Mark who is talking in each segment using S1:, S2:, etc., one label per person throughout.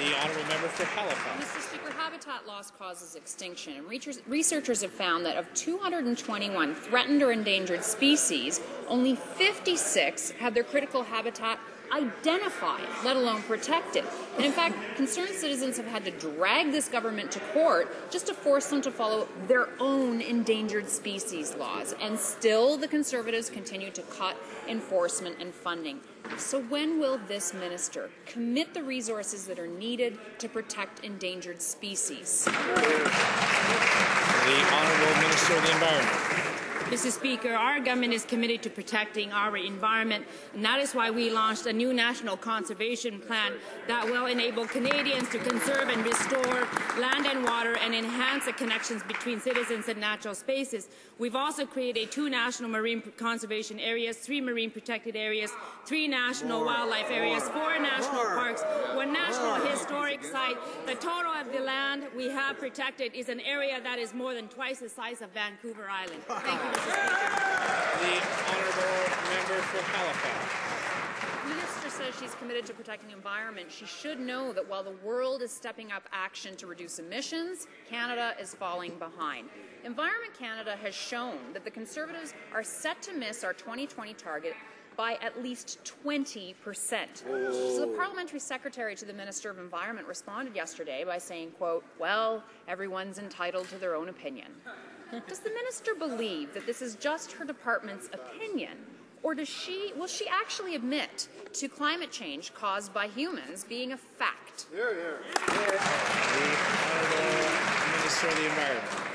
S1: The honourable member for Halifax.
S2: Mr. Speaker, habitat loss causes extinction, and researchers have found that of 221 threatened or endangered species, only 56 have their critical habitat identified, let alone protect it. And in fact, concerned citizens have had to drag this government to court just to force them to follow their own endangered species laws. And still, the Conservatives continue to cut enforcement and funding. So, when will this minister commit the resources that are needed to protect endangered species? The
S1: Honourable Minister of the Environment.
S3: Mr. Speaker, our government is committed to protecting our environment, and that is why we launched a new national conservation plan that will enable Canadians to conserve and restore land and water and enhance the connections between citizens and natural spaces. We've also created two national marine conservation areas, three marine protected areas, three national wildlife areas, four national parks, one national historic site. The total of the land we have protected is an area that is more than twice the size of Vancouver Island. Thank you,
S1: the honourable member for Halifax.
S2: The minister says she's committed to protecting the environment. She should know that while the world is stepping up action to reduce emissions, Canada is falling behind. Environment Canada has shown that the Conservatives are set to miss our 2020 target by at least 20%. So the parliamentary secretary to the Minister of Environment responded yesterday by saying, quote, well, everyone's entitled to their own opinion. Does the minister believe that this is just her department's opinion, or does she will she actually admit to climate change caused by humans being a fact?
S1: Hear, hear. Minister of the Environment.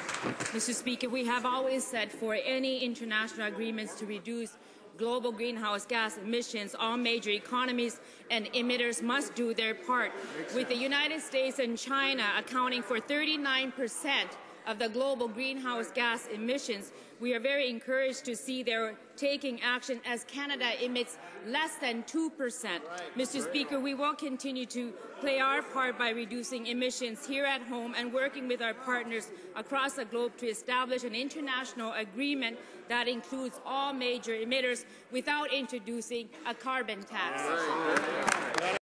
S3: Mr. Speaker, we have always said for any international agreements to reduce global greenhouse gas emissions, all major economies and emitters must do their part, with the United States and China accounting for 39 percent of the global greenhouse gas emissions. We are very encouraged to see they're taking action as Canada emits less than 2%. Right. Mr. Speaker, we will continue to play our part by reducing emissions here at home and working with our partners across the globe to establish an international agreement that includes all major emitters without introducing a carbon tax.